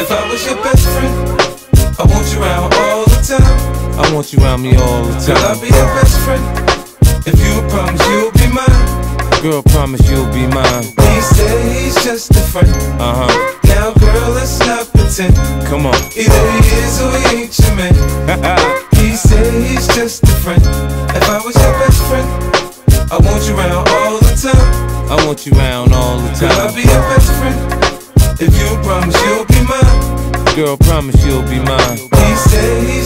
If I was your best friend, I want you around all the time. I want you around me all the time. Girl, I'll be your best friend. If you promise you'll be mine. Girl, promise you'll be mine. He said he's just a friend. Uh huh. Now, girl, let's not pretend. Come on. Either he is or he ain't your man. He said he's just a friend. If I was your best friend, I want you around all the time. I want you around all the time. Girl, I'll be your best friend. If you promise you'll be. Girl, promise you'll be mine. He said he's